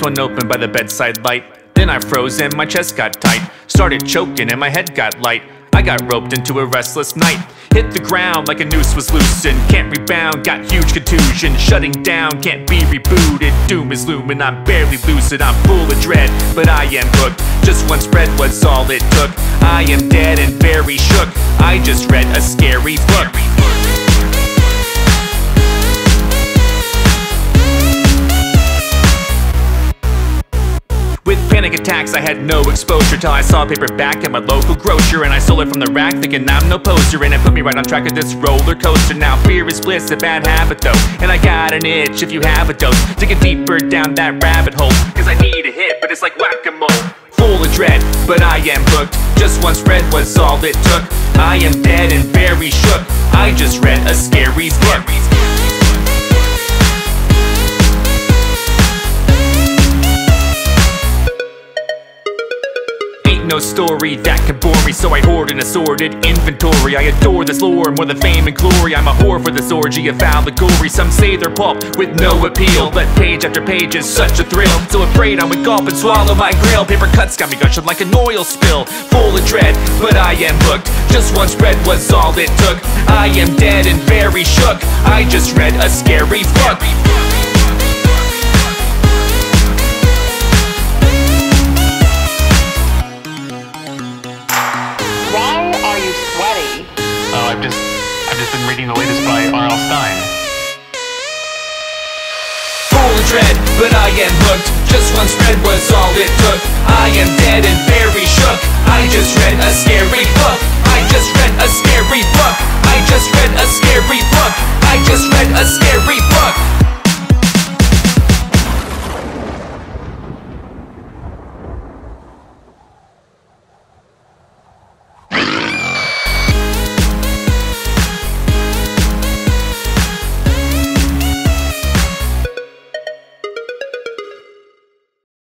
left one open by the bedside light. Then I froze and my chest got tight. Started choking and my head got light. I got roped into a restless night. Hit the ground like a noose was loosened. Can't rebound, got huge contusion. Shutting down, can't be rebooted. Doom is looming, I'm barely lucid. I'm full of dread, but I am hooked. Just one spread was all it took. I am dead and very shook. I just read a scary panic attacks, I had no exposure till I saw a paperback at my local grocer, and I stole it from the rack, thinking I'm no poser, and it put me right on track of this roller coaster. Now fear is bliss, a bad habit though, and I got an itch if you have a dose get deeper down that rabbit hole. Cause I need a hit, but it's like whack-a-mole. Full of dread, but I am hooked. Just one spread was all it took. I am dead and very shook. I just read a scary book. No story that can bore me, so I hoard an assorted inventory. I adore this lore more than fame and glory. I'm a whore for this orgy of allegory. Some say they're pulp with no appeal, but page after page is such a thrill. So afraid I would gulp and swallow my grill. Paper cuts got me gushing like an oil spill, full of dread, but I am hooked. Just one spread was all it took. I am dead and very shook. I just read a scary book. I've just I've just been reading the latest by R.L. Stine. full dread, but I am hooked. Just one spread was all it took. I am dead and very shook. I just read a scary book. I just read a scary book. I just read a scary book. I just read a scary